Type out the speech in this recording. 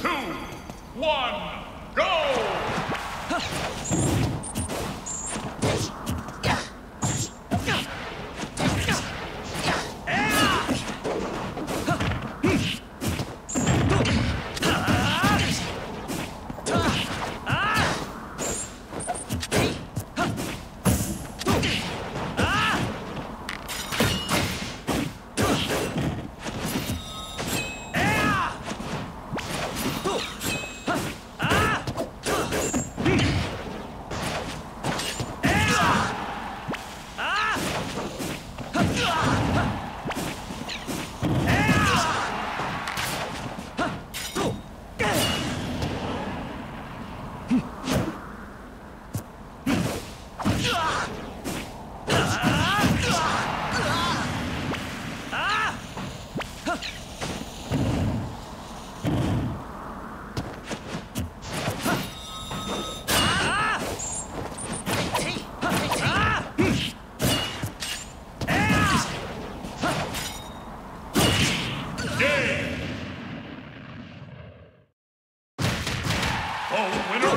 two, one, go! Hmm. Oh, winner.